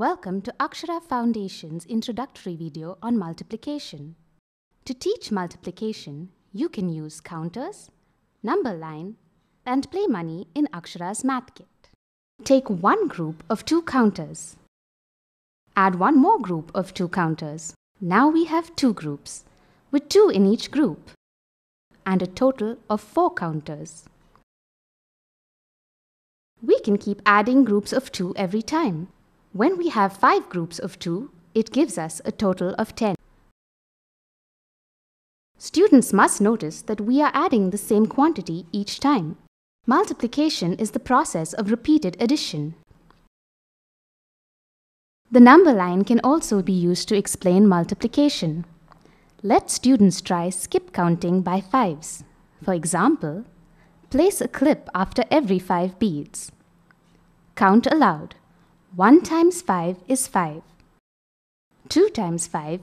Welcome to Akshara Foundation's introductory video on multiplication. To teach multiplication, you can use counters, number line, and play money in Akshara's Math Kit. Take one group of two counters. Add one more group of two counters. Now we have two groups, with two in each group, and a total of four counters. We can keep adding groups of two every time. When we have five groups of two, it gives us a total of 10. Students must notice that we are adding the same quantity each time. Multiplication is the process of repeated addition. The number line can also be used to explain multiplication. Let students try skip counting by fives. For example, place a clip after every five beads. Count aloud. 1 times 5 is 5. 2 times 5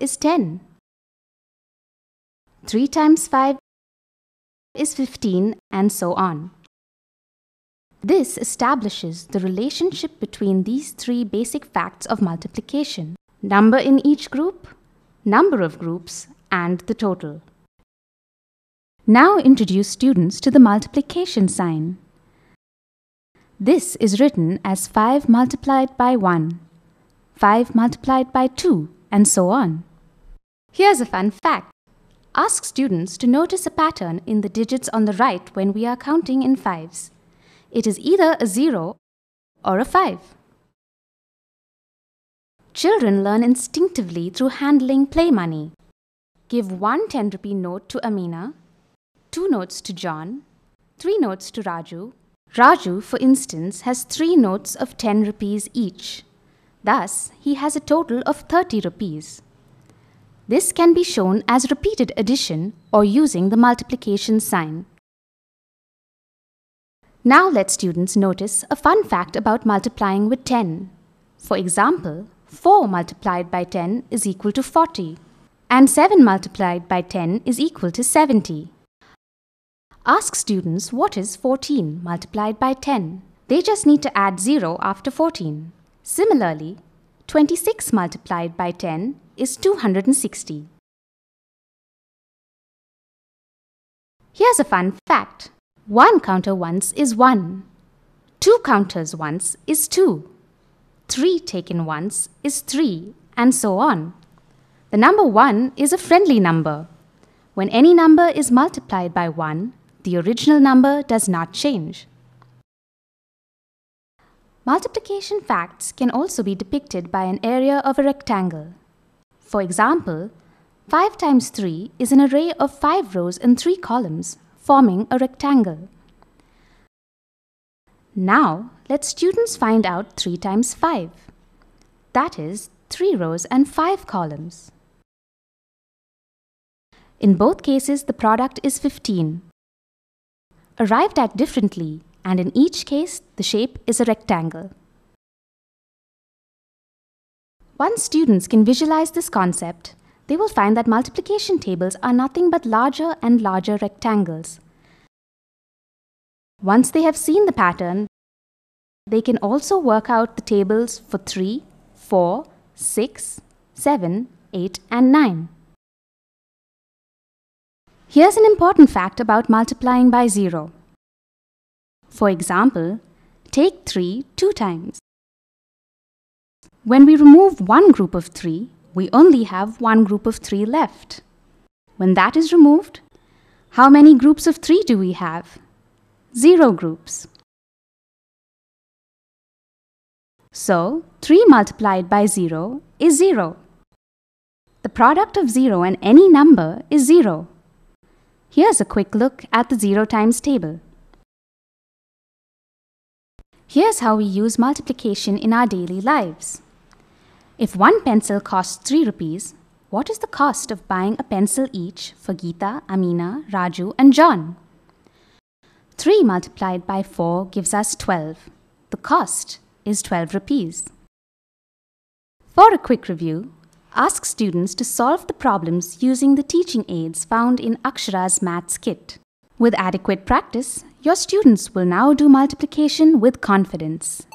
is 10. 3 times 5 is 15 and so on. This establishes the relationship between these three basic facts of multiplication. Number in each group, number of groups, and the total. Now introduce students to the multiplication sign. This is written as 5 multiplied by 1, 5 multiplied by 2, and so on. Here's a fun fact. Ask students to notice a pattern in the digits on the right when we are counting in fives. It is either a 0 or a 5. Children learn instinctively through handling play money. Give one 10 rupee note to Amina, two notes to John, three notes to Raju, Raju, for instance, has three notes of 10 rupees each. Thus, he has a total of 30 rupees. This can be shown as repeated addition or using the multiplication sign. Now let students notice a fun fact about multiplying with 10. For example, 4 multiplied by 10 is equal to 40, and 7 multiplied by 10 is equal to 70. Ask students what is 14 multiplied by 10. They just need to add 0 after 14. Similarly, 26 multiplied by 10 is 260. Here's a fun fact. 1 counter once is 1. 2 counters once is 2. 3 taken once is 3, and so on. The number 1 is a friendly number. When any number is multiplied by 1, the original number does not change. Multiplication facts can also be depicted by an area of a rectangle. For example, 5 times 3 is an array of 5 rows and 3 columns, forming a rectangle. Now, let students find out 3 times 5. That is, 3 rows and 5 columns. In both cases, the product is 15 arrived at differently, and in each case, the shape is a rectangle. Once students can visualize this concept, they will find that multiplication tables are nothing but larger and larger rectangles. Once they have seen the pattern, they can also work out the tables for 3, 4, 6, 7, 8, and 9. Here's an important fact about multiplying by 0. For example, take 3 two times. When we remove one group of 3, we only have one group of 3 left. When that is removed, how many groups of 3 do we have? Zero groups. So, 3 multiplied by 0 is 0. The product of 0 and any number is 0. Here's a quick look at the zero times table. Here's how we use multiplication in our daily lives. If one pencil costs 3 rupees, what is the cost of buying a pencil each for Geeta, Amina, Raju and John? 3 multiplied by 4 gives us 12. The cost is 12 rupees. For a quick review, Ask students to solve the problems using the teaching aids found in Akshara's Maths Kit. With adequate practice, your students will now do multiplication with confidence.